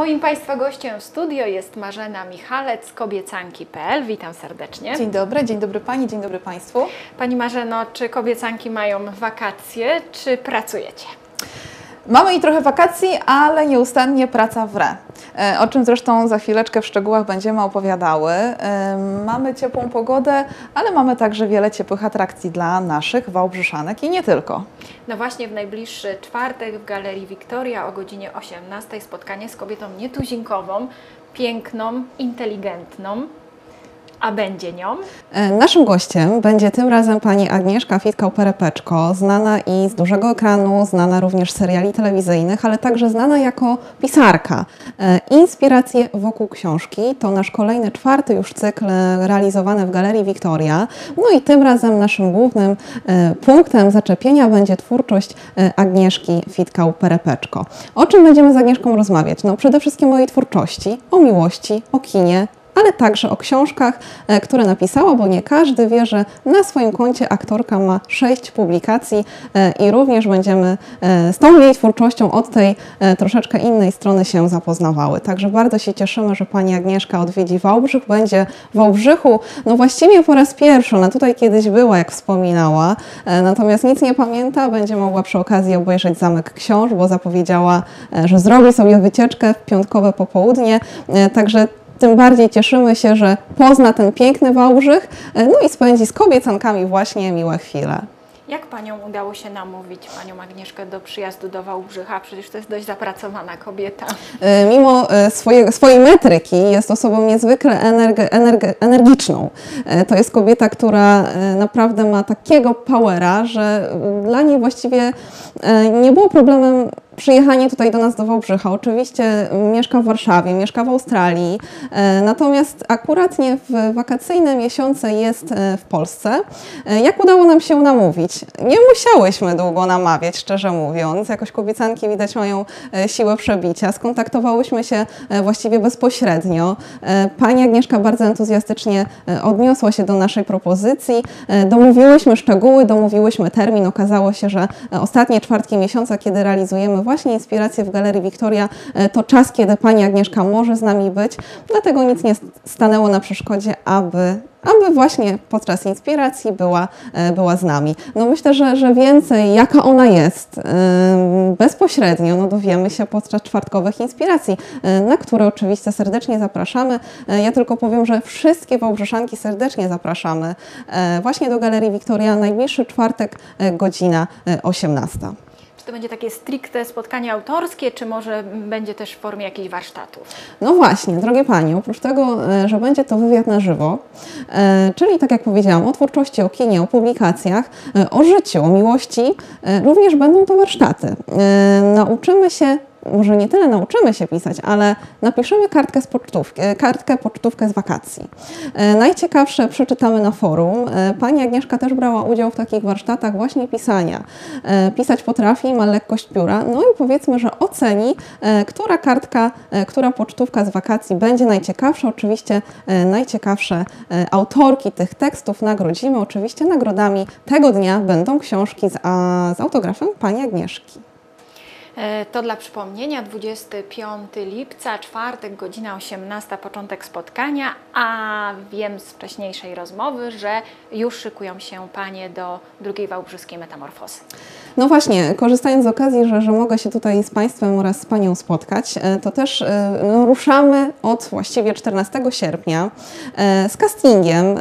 Moim Państwa gościem w studio jest Marzena Michalec z kobiecanki.pl. Witam serdecznie. Dzień dobry, dzień dobry Pani, dzień dobry Państwu. Pani Marzeno, czy kobiecanki mają wakacje, czy pracujecie? Mamy i trochę wakacji, ale nieustannie praca w re. E, O czym zresztą za chwileczkę w szczegółach będziemy opowiadały. E, Mamy ciepłą pogodę, ale mamy także wiele ciepłych atrakcji dla naszych Wałbrzyszanek i nie tylko. No właśnie w najbliższy czwartek w Galerii Wiktoria o godzinie 18 spotkanie z kobietą nietuzinkową, piękną, inteligentną, a będzie nią. E, Naszym gościem będzie tym razem pani Agnieszka Fitkał-Perepeczko, znana i z dużego ekranu, znana również z seriali telewizyjnych, ale także znana jako pisarka. E, Inspiracje wokół książki to nasz kolejny, czwarty już cykl realizowany w Galerii Wiktoria. No i tym razem naszym głównym e, punktem zaczepienia będzie twórczość Agnieszki Fitkał-Perepeczko. O czym będziemy z Agnieszką rozmawiać? No przede wszystkim o jej twórczości, o miłości, o kinie, ale także o książkach, e, które napisała, bo nie każdy wie, że na swoim koncie aktorka ma sześć publikacji e, i również będziemy e, z tą jej twórczością od tej troszeczkę innej strony się zapoznawały. Także bardzo się cieszymy, że pani Agnieszka odwiedzi Wałbrzych, będzie w Wałbrzychu, no właściwie po raz pierwszy, ona tutaj kiedyś była, jak wspominała, natomiast nic nie pamięta, będzie mogła przy okazji obejrzeć Zamek Książ, bo zapowiedziała, że zrobi sobie wycieczkę w piątkowe popołudnie, także tym bardziej cieszymy się, że pozna ten piękny Wałbrzych, e, no i spędzi z kobiecankami właśnie miłe chwile. Jak Panią udało się namówić, Panią Agnieszkę, do przyjazdu do Wałbrzycha? Przecież to jest dość zapracowana kobieta. E, Mimo e, swojego, swojej metryki jest osobą niezwykle energe, energe, energiczną. To jest kobieta, która naprawdę ma takiego powera, że e, dla niej właściwie nie było problemem przyjechanie tutaj do nas do Wałbrzycha. Oczywiście mieszka w Warszawie, mieszka w Australii, e, natomiast akuratnie w wakacyjne miesiące jest e, w Polsce. E, Jak udało nam się namówić? Nie musiałyśmy długo namawiać, szczerze mówiąc. Jakoś kobiecanki widać mają siłę przebicia. Skontaktowałyśmy się właściwie bezpośrednio. Pani Agnieszka bardzo entuzjastycznie odniosła się do naszej propozycji. Domówiłyśmy szczegóły, domówiłyśmy termin. Okazało się, że ostatnie czwartki miesiąca, kiedy realizujemy właśnie inspiracje w Galerii Wiktoria, e, to czas, kiedy Pani Agnieszka może z nami być. Dlatego nic nie stanęło na przeszkodzie, aby aby właśnie podczas inspiracji była, e, była z nami. No myślę, że, że więcej, jaka ona jest em, bezpośrednio, no dowiemy się podczas czwartkowych inspiracji, e, na które oczywiście serdecznie zapraszamy. E, Ja tylko powiem, że wszystkie Wałbrzeszanki serdecznie zapraszamy e, właśnie do Galerii Wiktoria, najbliższy czwartek, e, godzina e, 18. To będzie takie stricte spotkanie autorskie, czy może będzie też w formie jakichś warsztatów? No właśnie, drogie Panie, oprócz tego, e, że będzie to wywiad na żywo, e, czyli tak jak powiedziałam, o twórczości, o kinie, o publikacjach, e, o życiu, o miłości, również będą to warsztaty. Nauczymy się może nie tyle nauczymy się pisać, ale napiszemy kartkę, z pocztówki, e, kartkę pocztówkę z wakacji. E, Najciekawsze przeczytamy na forum. E, Pani Agnieszka też brała udział w takich warsztatach właśnie pisania. Pisać potrafi, ma lekkość pióra, no i powiedzmy, że oceni, która kartka, która pocztówka z wakacji będzie najciekawsza. Oczywiście najciekawsze autorki tych tekstów nagrodzimy. Oczywiście nagrodami tego dnia będą książki z, a, z autografem Pani Agnieszki. E, To dla przypomnienia 25 lipca, czwartek, godzina 18, początek spotkania, a wiem z wcześniejszej rozmowy, że już szykują się Panie do drugiej wałbrzyskiej metamorfozy. No właśnie, korzystając z okazji, że, że mogę się tutaj z Państwem oraz z Panią spotkać, e, to też e, no, ruszamy od właściwie 14 sierpnia z castingiem,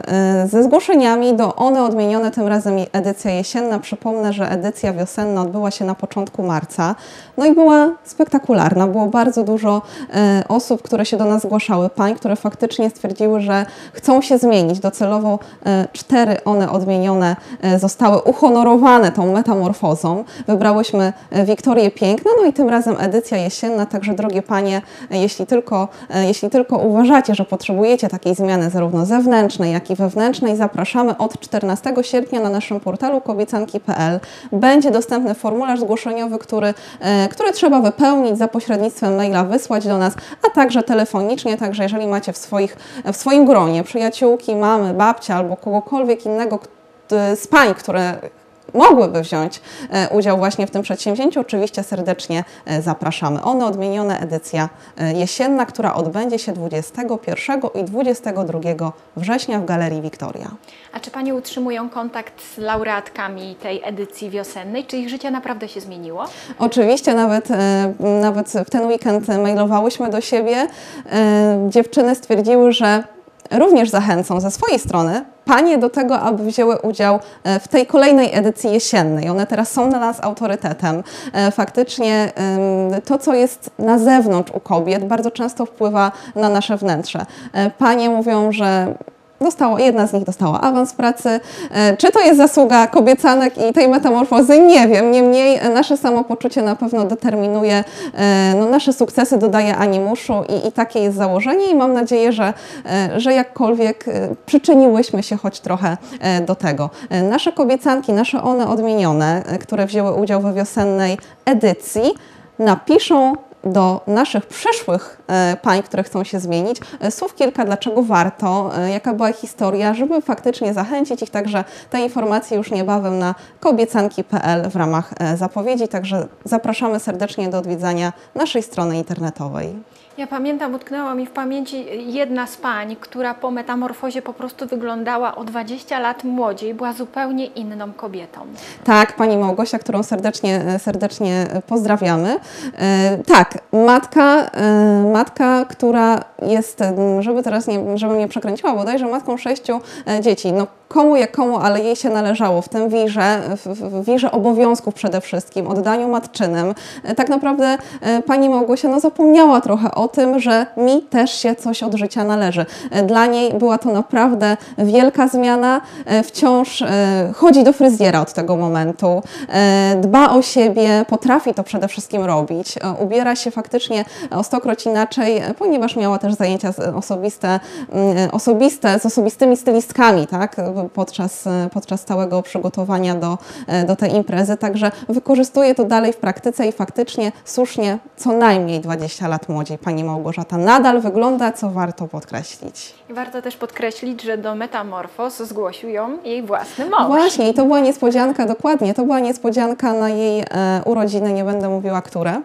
ze zgłoszeniami do one odmienione tym razem edycja jesienna. Przypomnę, że edycja wiosenna odbyła się na początku marca. No i była spektakularna. Było bardzo dużo e, osób, które się do nas zgłaszały, pań, które faktycznie stwierdziły, że chcą się zmienić. Docelowo e, cztery one odmienione e, zostały uhonorowane tą metamorfozą. Wybrałyśmy Wiktorię Piękną, no i tym razem edycja jesienna. Także drogie panie, jeśli tylko, jeśli tylko uważacie, że potrzebujecie takiej zmiany zarówno zewnętrznej, jak i wewnętrznej, zapraszamy od 14 sierpnia na naszym portalu kobiecanki.pl. Będzie dostępny formularz zgłoszeniowy, który, e, który trzeba wypełnić za pośrednictwem maila, wysłać do nas, a także telefonicznie. Także jeżeli macie w, swoich, w swoim gronie przyjaciółki, mamy, babcia albo kogokolwiek innego z pań, które mogłyby wziąć e, udział właśnie w tym przedsięwzięciu, oczywiście serdecznie e, zapraszamy. One odmienione edycja e, jesienna, która odbędzie się 21 i 22 września w Galerii Wiktoria. A czy Panie utrzymują kontakt z laureatkami tej edycji wiosennej? Czy ich życie naprawdę się zmieniło? Oczywiście nawet, nawet w ten weekend mailowałyśmy do siebie. Dziewczyny stwierdziły, że również zachęcą ze swojej strony panie do tego, aby wzięły udział e, w tej kolejnej edycji jesiennej. One teraz są dla nas autorytetem. E, Faktycznie to, co jest na zewnątrz u kobiet, bardzo często wpływa na nasze wnętrze. E, Panie mówią, że Dostała, jedna z nich dostała awans pracy. E, Czy to jest zasługa kobiecanek i tej metamorfozy? Nie wiem. Niemniej e, nasze samopoczucie na pewno determinuje e, no, nasze sukcesy, dodaje animuszu i, i takie jest założenie i mam nadzieję, że, że jakkolwiek przyczyniłyśmy się choć trochę do tego. Nasze kobiecanki, nasze one odmienione, które wzięły udział we wiosennej edycji, napiszą do naszych przyszłych e, pań, które chcą się zmienić, e, słów kilka, dlaczego warto, e, jaka była historia, żeby faktycznie zachęcić ich. Także te informacje już niebawem na kobiecanki.pl w ramach zapowiedzi. Także zapraszamy serdecznie do odwiedzania naszej strony internetowej. Ja pamiętam, utknęła mi w pamięci jedna z pań, która po metamorfozie po prostu wyglądała o 20 lat młodziej, była zupełnie inną kobietą. Tak, pani Małgosia, którą serdecznie, serdecznie pozdrawiamy. E, Tak, matka, e, matka, która jest, m, żeby teraz nie, żebym nie przekręciła, bodajże matką sześciu e, dzieci. No, komu jak komu, ale jej się należało w tym wirze, w, wirze obowiązków przede wszystkim, oddaniu matczynym. Tak naprawdę pani Małgosia no, zapomniała trochę o tym, że mi też się coś od życia należy. Dla niej była to naprawdę wielka zmiana. E, Wciąż e, chodzi do fryzjera od tego momentu, e, dba o siebie, potrafi to przede wszystkim robić. Ubiera się faktycznie o stokroć inaczej, ponieważ miała też zajęcia osobiste, mm, osobiste z osobistymi stylistkami, tak? Podczas, podczas stałego przygotowania do, do tej imprezy. Także wykorzystuje to dalej w praktyce i faktycznie słusznie co najmniej 20 lat młodziej pani Małgorzata nadal wygląda, co warto podkreślić. I warto też podkreślić, że do metamorfoz zgłosił ją jej własny mąż. Właśnie, i to była niespodzianka, dokładnie, to była niespodzianka na jej e, urodziny, nie będę mówiła które. E,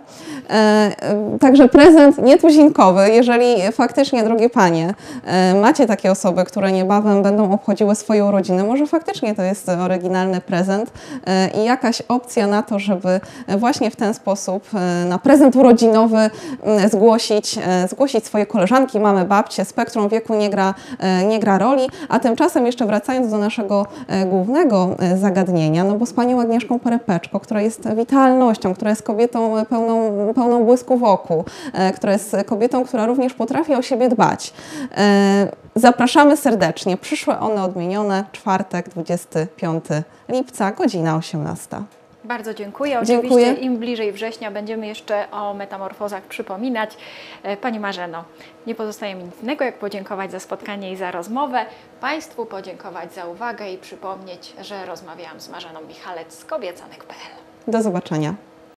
e, także prezent nietuzinkowy, jeżeli faktycznie, drogie panie, e, macie takie osoby, które niebawem będą obchodziły swoje urodziny, może faktycznie to jest oryginalny prezent e, i jakaś opcja na to, żeby właśnie w ten sposób e, na prezent urodzinowy m, zgłosić, e, zgłosić swoje koleżanki, mamy babcie, spektrum wieku nie gra, e, nie gra roli, a tymczasem jeszcze wracając do naszego e, głównego zagadnienia, no bo z panią Agnieszką Perepeczko, która jest witalnością, która jest kobietą pełną, pełną błysku wokół, która jest kobietą, która również potrafi o siebie dbać. Zapraszamy serdecznie. Przyszłe one odmienione, czwartek, 25 lipca, godzina 18. Bardzo dziękuję. Dziękuję. Oczywiście im bliżej września będziemy jeszcze o metamorfozach przypominać. E, Pani Marzeno, nie pozostaje mi nic innego, jak podziękować za spotkanie i za rozmowę. Państwu podziękować za uwagę i przypomnieć, że rozmawiałam z Marzeną Michalec z kobiecanek.pl. Do zobaczenia.